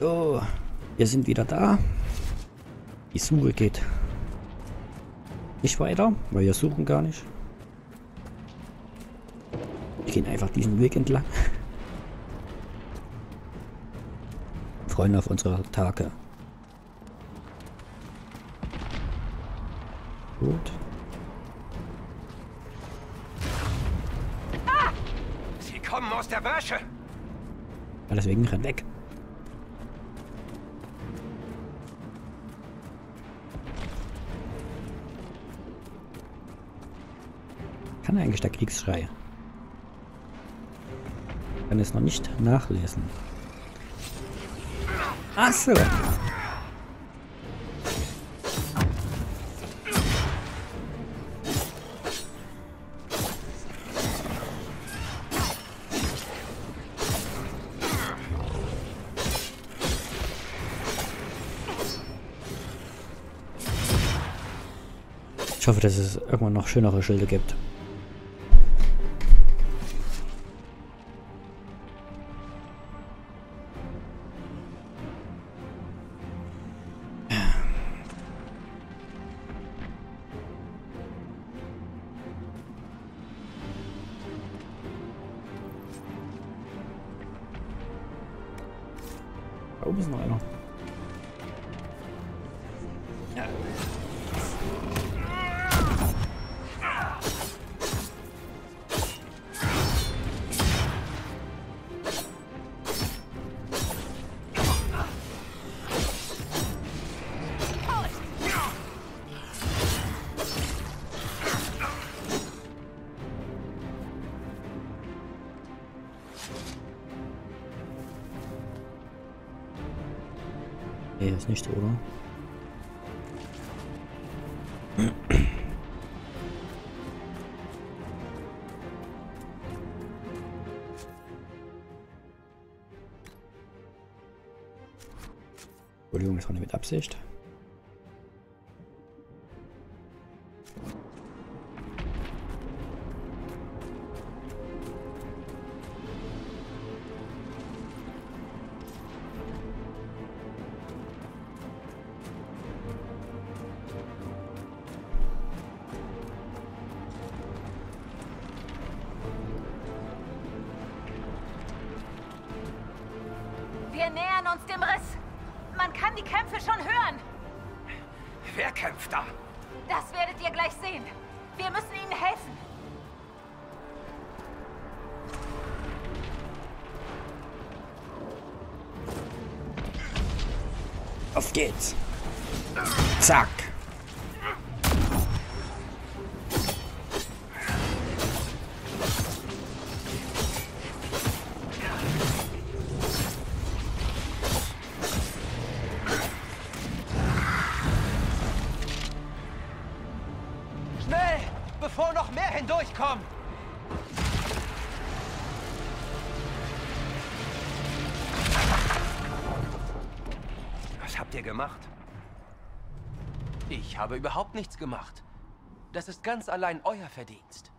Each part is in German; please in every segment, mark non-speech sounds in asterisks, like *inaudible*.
So, wir sind wieder da. Die Suche geht nicht weiter, weil wir suchen gar nicht. Wir gehen einfach diesen Weg entlang. Freuen auf unsere Tage. Gut. Sie kommen aus der Bresche. Ja, deswegen renn weg. Kann eigentlich der Kriegsschrei? Kann es noch nicht nachlesen. Ach so. Ich hoffe, dass es irgendwann noch schönere Schilde gibt. Nee, ist nicht, oder? Nicht mit Absicht. Die Kämpfe schon hören. Wer kämpft da? Gemacht? Ich habe überhaupt nichts gemacht. Das ist ganz allein euer Verdienst.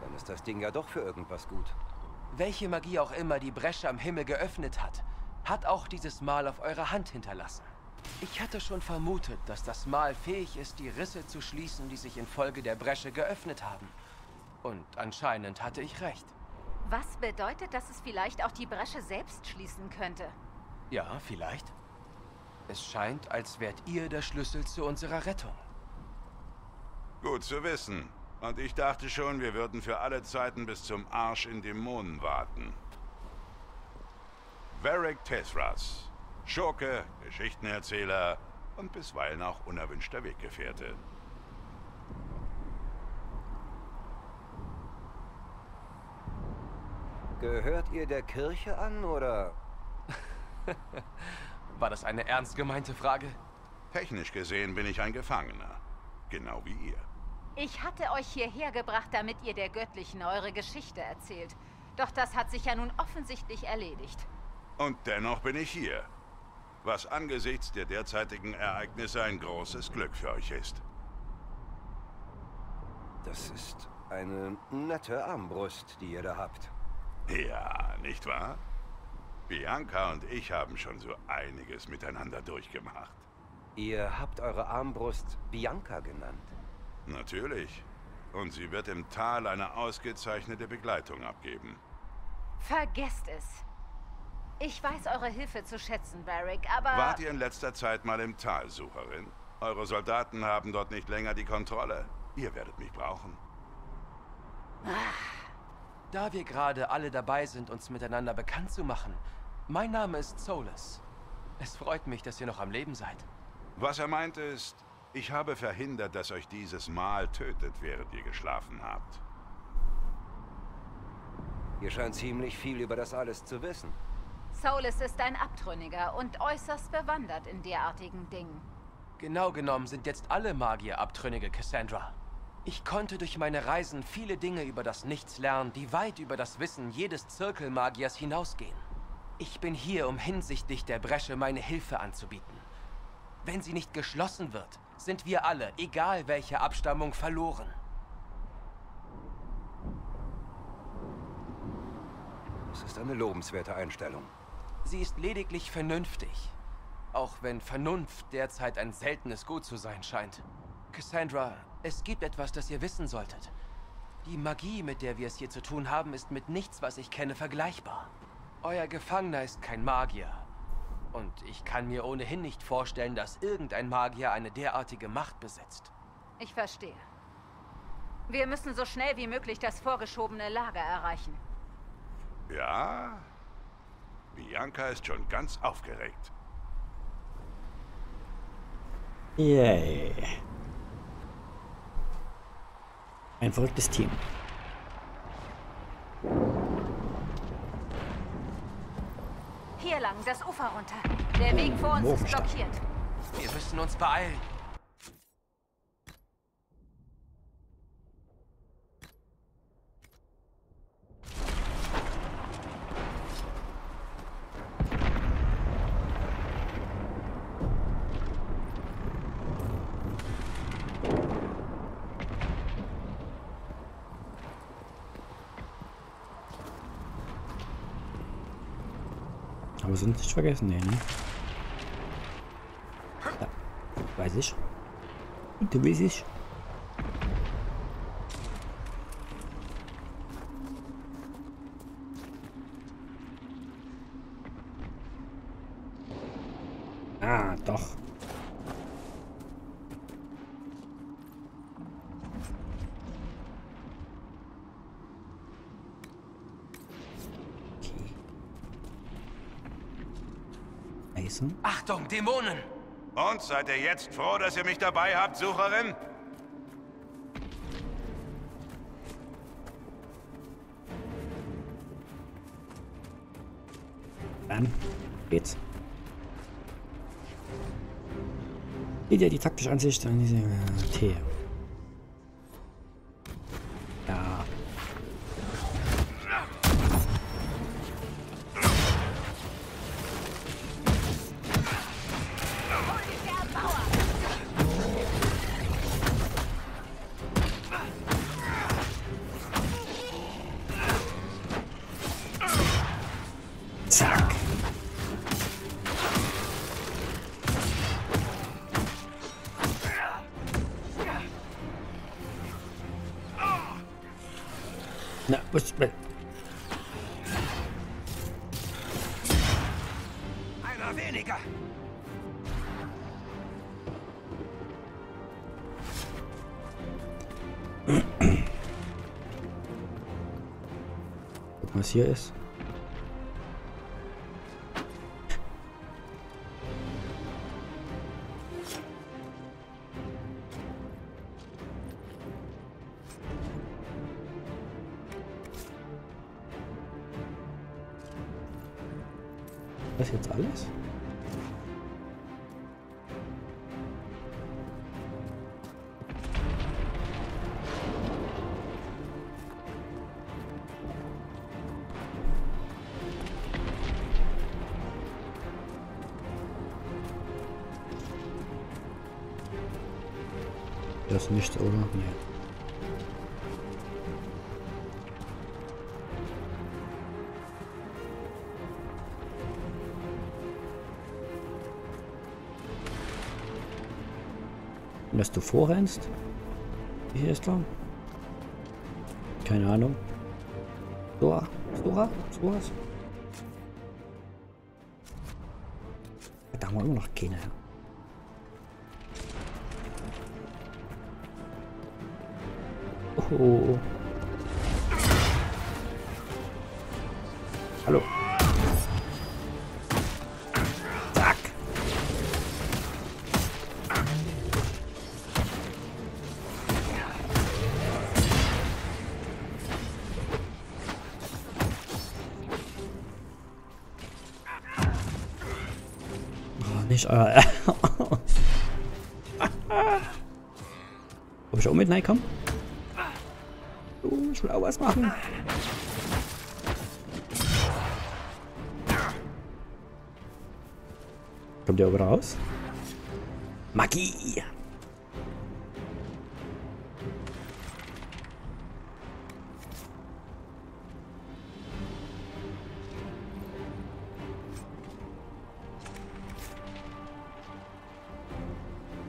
Dann ist das Ding ja doch für irgendwas gut. Welche Magie auch immer die Bresche am Himmel geöffnet hat, hat auch dieses Mal auf eurer Hand hinterlassen. Ich hatte schon vermutet, dass das Mal fähig ist, die Risse zu schließen, die sich infolge der Bresche geöffnet haben. Und anscheinend hatte ich recht. Was bedeutet, dass es vielleicht auch die Bresche selbst schließen könnte? Ja, vielleicht. Es scheint, als wärt ihr der Schlüssel zu unserer Rettung. Gut zu wissen. Und ich dachte schon, wir würden für alle Zeiten bis zum Arsch in Dämonen warten. Varric Tethras. Schurke, Geschichtenerzähler und bisweilen auch unerwünschter Weggefährte. Gehört ihr der Kirche an oder? *laughs* War das eine ernst gemeinte Frage? Technisch gesehen bin ich ein Gefangener. Genau wie ihr. Ich hatte euch hierher gebracht, damit ihr der Göttlichen eure Geschichte erzählt. Doch das hat sich ja nun offensichtlich erledigt. Und dennoch bin ich hier. Was angesichts der derzeitigen Ereignisse ein großes Glück für euch ist. Das ist Eine nette Armbrust, die ihr da habt. Ja, nicht wahr? Bianca und ich haben schon so einiges miteinander durchgemacht. Ihr habt eure Armbrust Bianca genannt. Natürlich. Und sie wird im Tal eine ausgezeichnete Begleitung abgeben. Vergesst es. Ich weiß eure Hilfe zu schätzen, Barrick, aber... Wart ihr in letzter Zeit mal im Tal, Sucherin? Eure Soldaten haben dort nicht länger die Kontrolle. Ihr werdet mich brauchen. Da wir gerade alle dabei sind, uns miteinander bekannt zu machen. Mein Name ist Solus. Es freut mich, dass ihr noch am Leben seid. Was er meinte ist, ich habe verhindert, dass euch dieses Mal tötet, während ihr geschlafen habt. Ihr scheint ziemlich viel über das alles zu wissen. Solus ist ein Abtrünniger und äußerst bewandert in derartigen Dingen. Genau genommen sind jetzt alle Magier Abtrünnige, Cassandra. Ich konnte durch meine Reisen viele Dinge über das Nichts lernen, die weit über das Wissen jedes Zirkelmagiers hinausgehen. Ich bin hier, um hinsichtlich der Bresche meine Hilfe anzubieten. Wenn sie nicht geschlossen wird, sind wir alle, egal welche Abstammung, verloren. Das ist eine lobenswerte Einstellung. Sie ist lediglich vernünftig. Auch wenn Vernunft derzeit ein seltenes Gut zu sein scheint. Cassandra, es gibt etwas, das ihr wissen solltet. Die Magie, mit der wir es hier zu tun haben, ist mit nichts, was ich kenne, vergleichbar. Euer Gefangener ist kein Magier. Und ich kann mir ohnehin nicht vorstellen, dass irgendein Magier eine derartige Macht besitzt. Ich verstehe. Wir müssen so schnell wie möglich das vorgeschobene Lager erreichen. Ja? Bianca ist schon ganz aufgeregt. Yay. Ein verrücktes Team. Hier lang, das Ufer runter. Der Weg vor uns ist blockiert. Wir müssen uns beeilen. Aber sonst nicht vergessen, nee, ne? Ja, weiß ich. Du weißt ich. Ah, doch. Okay. Eisen. Achtung, Dämonen! Und seid ihr jetzt froh, dass ihr mich dabei habt, Sucherin? Dann geht's. Geht ja die taktische Ansicht an diese äh, T. Was hier ist. Das jetzt alles? nicht oben hier. Dass du vorrennst? Hier ist lang? Keine Ahnung. Sora? Sora? Sowas? Da haben wir immer noch keine. Oh. Hallo. Zack. Oh, nicht euer... Ob *laughs* ich auch mit reinkomme? Ich will auch was machen. Kommt der aber raus? Magie!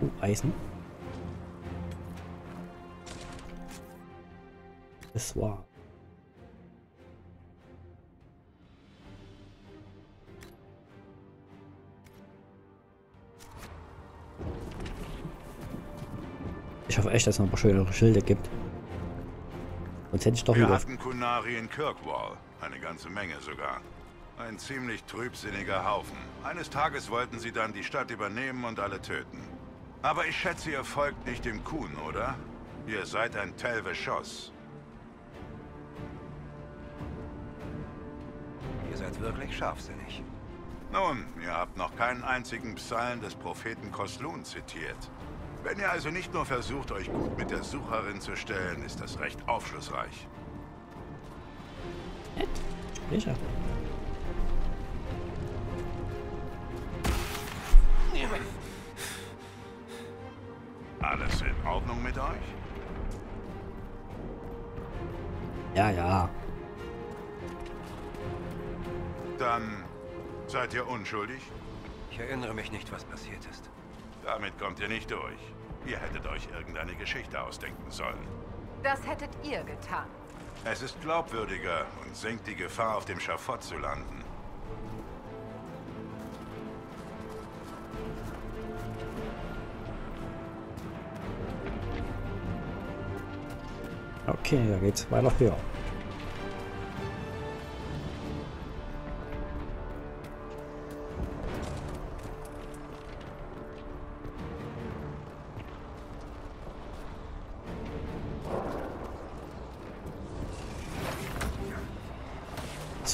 Oh, Eisen. War. Ich hoffe echt, dass es noch ein paar schönere Schilder gibt. Sonst hätte ich doch Wir wieder. hatten Kunari in Kirkwall. Eine ganze Menge sogar. Ein ziemlich trübsinniger Haufen. Eines Tages wollten sie dann die Stadt übernehmen und alle töten. Aber ich schätze, ihr folgt nicht dem Kuhn, oder? Ihr seid ein Telveschoss. Ihr seid wirklich scharfsinnig. Nun, ihr habt noch keinen einzigen Psalm des Propheten Koslun zitiert. Wenn ihr also nicht nur versucht, euch gut mit der Sucherin zu stellen, ist das recht aufschlussreich. Sicher. Alles in Ordnung mit euch? Ja, ja. Seid ihr unschuldig? Ich erinnere mich nicht, was passiert ist. Damit kommt ihr nicht durch. Ihr hättet euch irgendeine Geschichte ausdenken sollen. Das hättet ihr getan. Es ist glaubwürdiger und senkt die Gefahr, auf dem Schafott zu landen. Okay, da geht's weiter höher.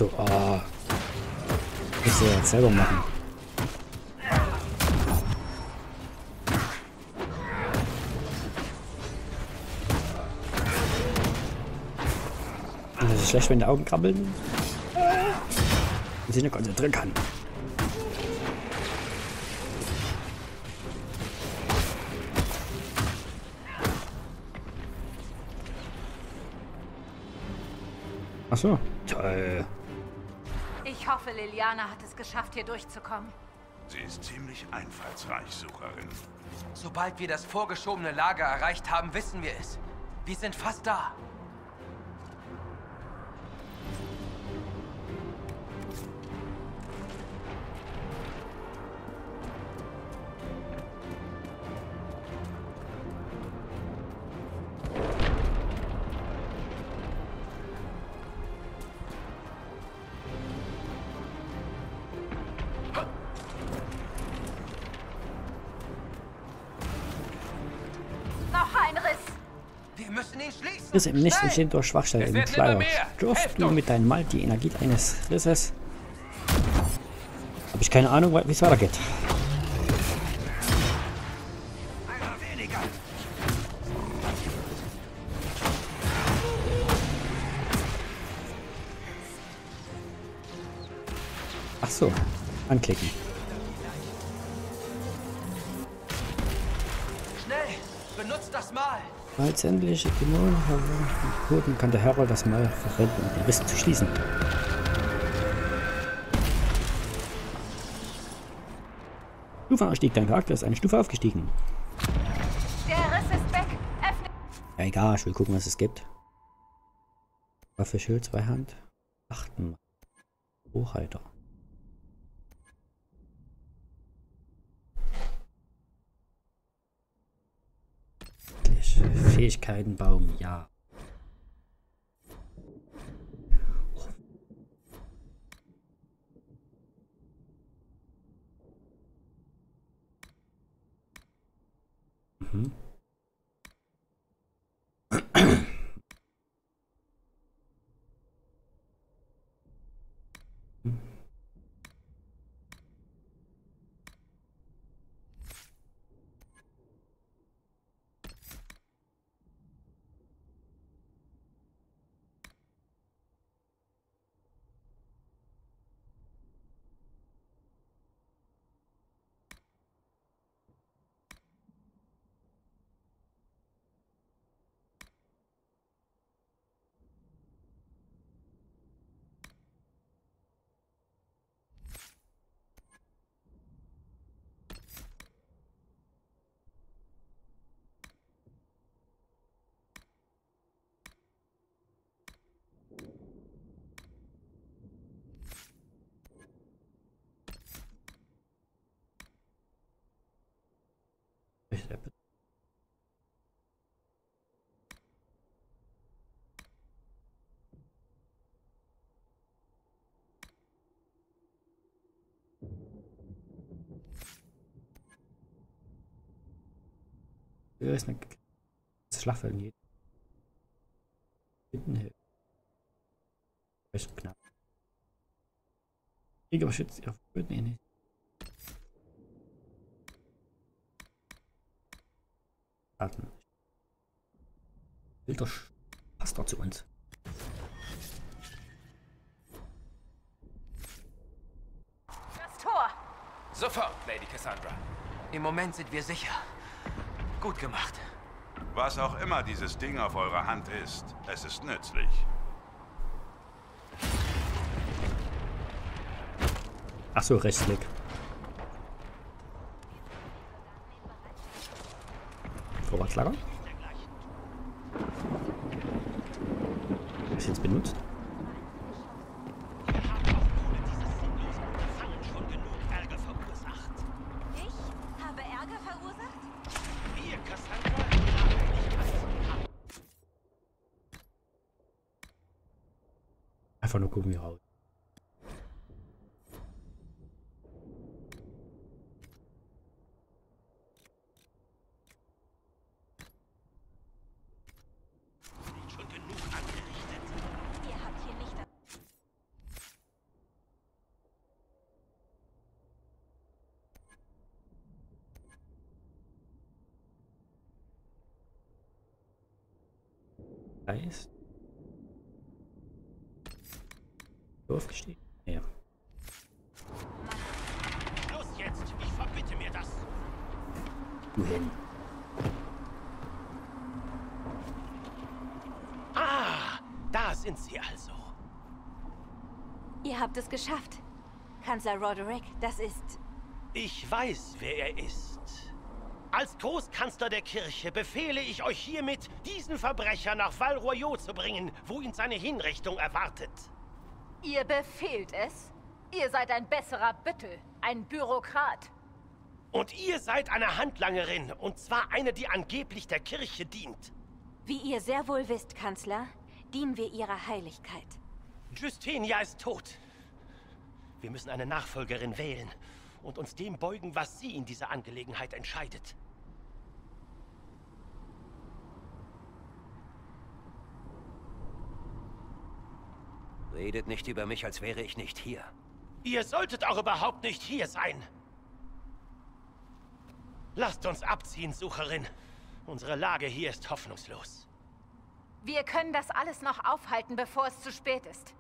So, ah. Muss ich jetzt selber machen. Das ist schlecht, wenn die Augen krabbeln. Und sich nicht konzentrieren kann. Ach so. Toll. Hoffe, Liliana hat es geschafft, hier durchzukommen. Sie ist ziemlich einfallsreich, Sucherin. Sobald wir das vorgeschobene Lager erreicht haben, wissen wir es. Wir sind fast da. Risse im Nest entstehen durch Schwachstellen im. Dürft Helft du mit deinem Mal die Energie eines Risses? Habe ich keine Ahnung, wie es weitergeht. Ach so, anklicken. Als endliche Dämonen wurden, kann der Herold das Mal verwenden, um den Riss zu schließen. Stufenanstieg. Dein Charakter ist eine Stufe aufgestiegen. Ja, egal, ich will gucken, was es gibt. Waffe, Schild, Zweihand. Achten. Hochhalter. Fähigkeitenbaum, ja. Mhm. Höher ist eine Schlachtfeld geht. Hinten hilft. Recht knapp. Krieger beschützt ihre Verbündeten eh nicht. Warten. Wilder passt doch zu uns. Das Tor! Sofort, Lady Cassandra. Im Moment sind wir sicher. Gut gemacht. Was auch immer dieses Ding auf eurer Hand ist, es ist nützlich. Ach so, Rechtsklick. Vorwärtslager. Ist jetzt benutzt. Ich habe Ärger verursacht? Einfach nur gucken, wie raus. Ihr habt hier nicht... Geist. Aufgestiegen. Ja. Los jetzt! Ich verbitte mir das! Wohin? Ah, da sind sie also. Ihr habt es geschafft. Kanzler Roderick, das ist... Ich weiß, wer er ist. Als Großkanzler der Kirche befehle ich euch hiermit, diesen Verbrecher nach Val Royaux zu bringen, wo ihn seine Hinrichtung erwartet. Ihr befehlt es? Ihr seid ein besserer Büttel, ein Bürokrat. Und ihr seid eine Handlangerin, und zwar eine, die angeblich der Kirche dient. Wie ihr sehr wohl wisst, Kanzler, dienen wir ihrer Heiligkeit. Justinia ist tot. Wir müssen eine Nachfolgerin wählen und uns dem beugen, was sie in dieser Angelegenheit entscheidet. Redet nicht über mich, als wäre ich nicht hier. Ihr solltet auch überhaupt nicht hier sein. Lasst uns abziehen, Sucherin. Unsere Lage hier ist hoffnungslos. Wir können das alles noch aufhalten, bevor es zu spät ist.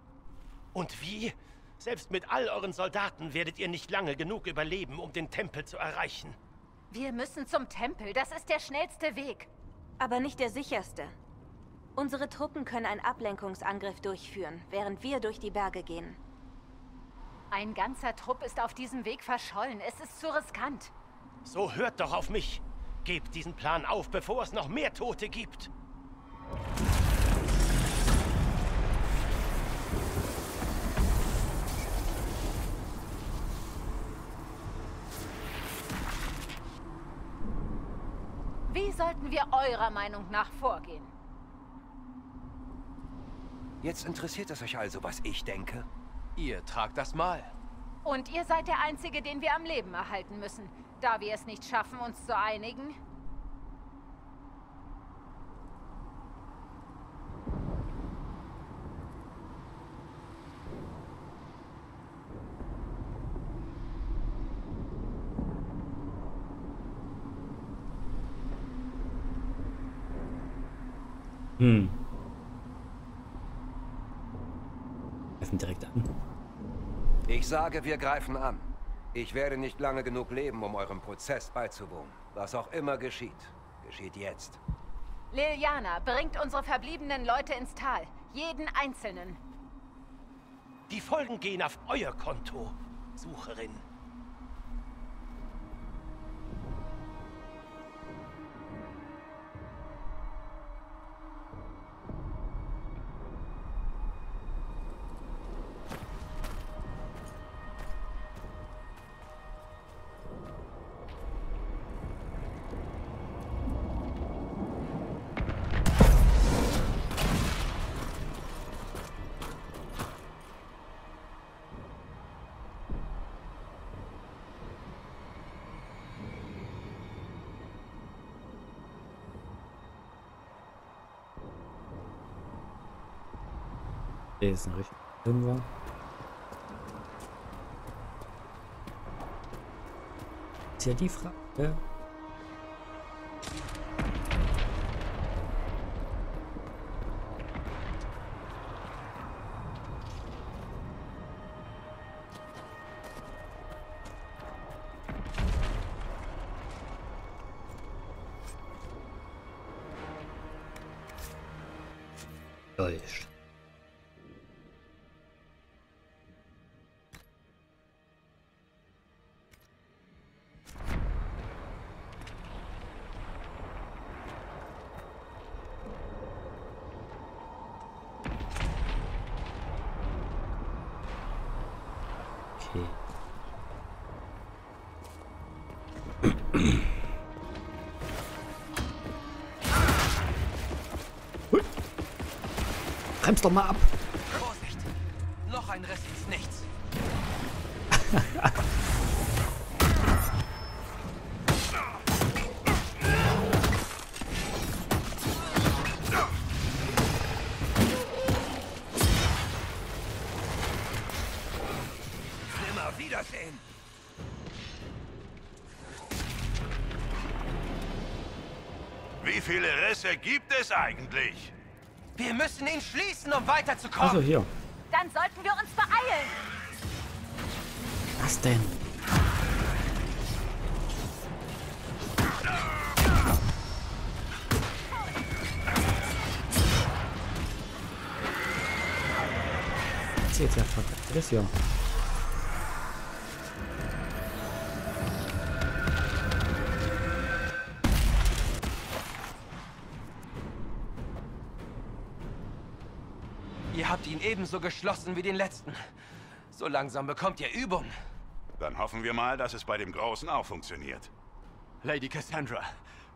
Und wie? Selbst mit all euren Soldaten werdet ihr nicht lange genug überleben, um den Tempel zu erreichen. Wir müssen zum Tempel, das ist der schnellste Weg. Aber nicht der sicherste. Unsere Truppen können einen Ablenkungsangriff durchführen, während wir durch die Berge gehen. Ein ganzer Trupp ist auf diesem Weg verschollen. Es ist zu riskant. So hört doch auf mich. Gebt diesen Plan auf, bevor es noch mehr Tote gibt. Wie sollten wir eurer Meinung nach vorgehen? Jetzt interessiert es euch also, was ich denke? Ihr tragt das Mal. Und ihr seid der Einzige, den wir am Leben erhalten müssen. Da wir es nicht schaffen, uns zu einigen, Hm. Greifen direkt an. Ich sage, wir greifen an. Ich werde nicht lange genug leben, um eurem Prozess beizuwohnen. Was auch immer geschieht, geschieht jetzt. Liliana, bringt unsere verbliebenen Leute ins Tal. Jeden einzelnen. Die Folgen gehen auf euer Konto, Sucherin. Der ist ein richtig Fünfer. Ist ja die Frage. Deutsch. Bremst doch mal ab. Vorsicht! Noch ein Riss ins Nichts. Wie viele Risse gibt es eigentlich? Wir müssen ihn schließen, um weiterzukommen. Also hier. Dann sollten wir uns beeilen. Was denn? Ist jetzt ja verkackt. Das hier. Ihr habt ihn ebenso geschlossen wie den letzten. So langsam bekommt ihr Übung. Dann hoffen wir mal, dass es bei dem Großen auch funktioniert. Lady Cassandra,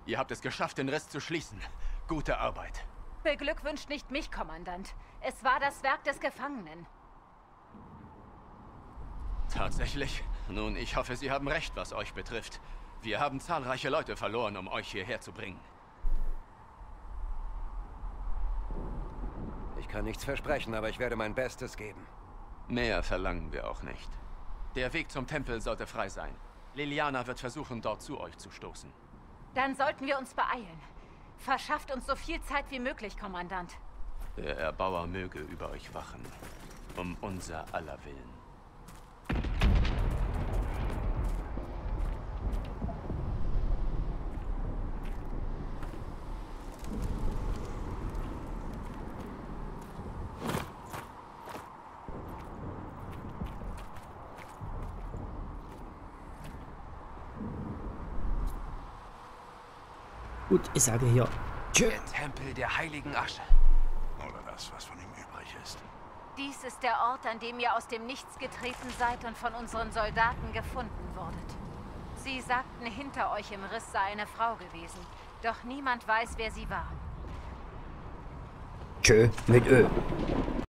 ihr habt es geschafft, den Rest zu schließen. Gute Arbeit. Beglückwünscht nicht mich, Kommandant. Es war das Werk des Gefangenen. Tatsächlich? Nun, ich hoffe, Sie haben recht, was euch betrifft. Wir haben zahlreiche Leute verloren, um euch hierher zu bringen. Kann nichts versprechen, aber ich werde mein Bestes geben. Mehr verlangen wir auch nicht. Der Weg zum Tempel sollte frei sein. Liliana wird versuchen, dort zu euch zu stoßen. Dann sollten wir uns beeilen. Verschafft uns so viel Zeit wie möglich, Kommandant. Der Erbauer möge über euch wachen. Um unser aller Willen. Gut, ich sage hier. Tschö. Der Tempel der heiligen Asche. Oder das, was von ihm übrig ist. Dies ist der Ort, an dem ihr aus dem Nichts getreten seid und von unseren Soldaten gefunden wurdet. Sie sagten, hinter euch im Riss sei eine Frau gewesen. Doch niemand weiß, wer sie war. Tschö mit Ö.